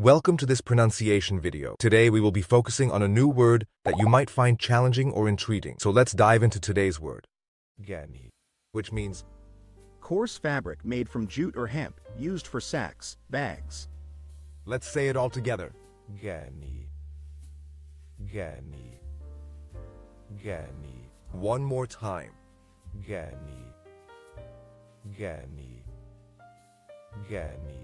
Welcome to this pronunciation video. Today we will be focusing on a new word that you might find challenging or intriguing. So let's dive into today's word. Gunny, which means Coarse fabric made from jute or hemp, used for sacks, bags. let's say it all together. Gunny. Gunny. Gunny. One more time. Gunny. Gunny. Gunny.